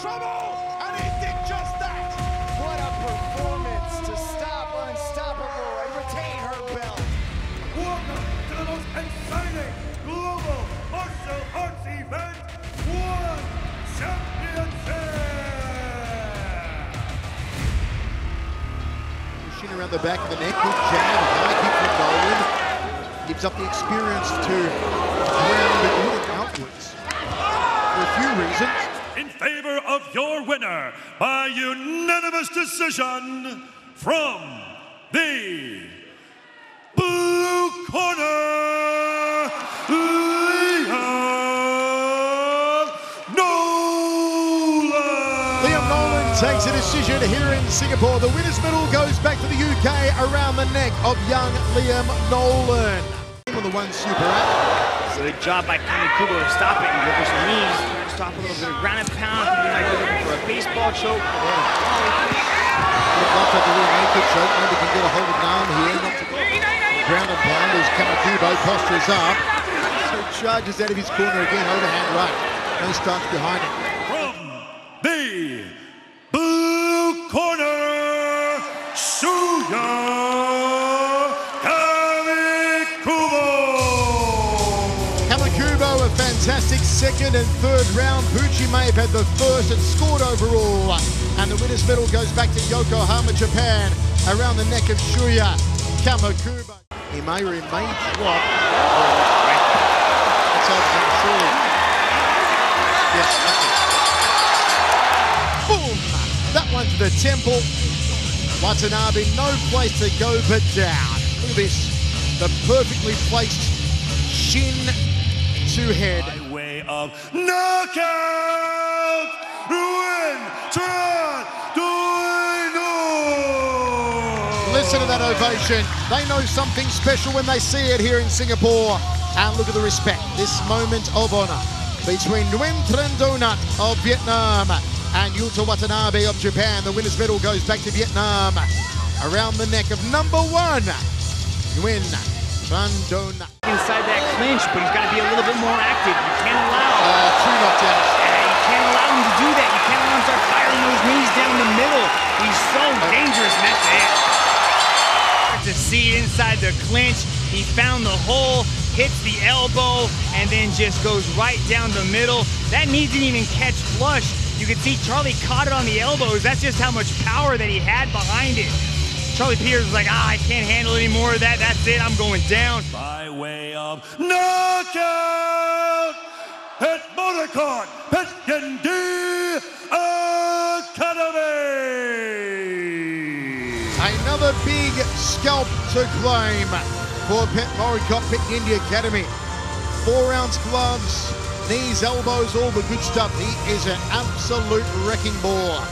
trouble, and he did just that. What a performance to stop Unstoppable and retain her belt. Welcome to the most exciting global martial arts event, One Championship. Machine around the back of the neck, good jab, high kick from Nolan. Gives up the experience to ground, but outwards for a few reasons. In favor of your winner by unanimous decision from the blue corner, Liam Nolan. Liam Nolan takes a decision here in Singapore. The winner's medal goes back to the UK around the neck of young Liam Nolan. On the one super out. It's a good job by Kami Kubo to stop it and go for some knees. Trying stop a little bit of ground and pound. Baseball choke. Look like the real naked choke. Maybe can get a hold of here. Ground and pound as Kamakubo postures up. So charges out of his corner again. Overhand right. No starts behind it. From the blue corner, fantastic second and third round. Bucci may have had the first and scored overall. And the winner's medal goes back to Yokohama, Japan, around the neck of Shuya Kamakubo. He may may drop. Yes. Boom! That one to the temple. Watanabe, no place to go but down. Look at this. The perfectly placed shin to head. By way of knockout, win, Listen to that ovation. They know something special when they see it here in Singapore. And look at the respect. This moment of honor between Nguyen Tran Duy Nhat of Vietnam and Yuta Watanabe of Japan. The winner's medal goes back to Vietnam. Around the neck of number one, Nguyen Inside that clinch, but he's got to be a little bit more active. You can't allow. Uh, two knockdowns. Yeah, you can't allow him to do that. You can't allow him to start firing those knees down the middle. He's so dangerous, and that's it. To see inside the clinch, he found the hole, hits the elbow, and then just goes right down the middle. That knee didn't even catch flush. You can see Charlie caught it on the elbows. That's just how much power that he had behind it. Charlie Peters was like, ah, I can't handle any more of that. That's it. I'm going down. By way of knockout, Petchmorakot, Pet Yendi Academy. Another big scalp to claim for Pet Moricott Pet India Academy. Four ounce gloves, knees, elbows, all the good stuff. He is an absolute wrecking ball.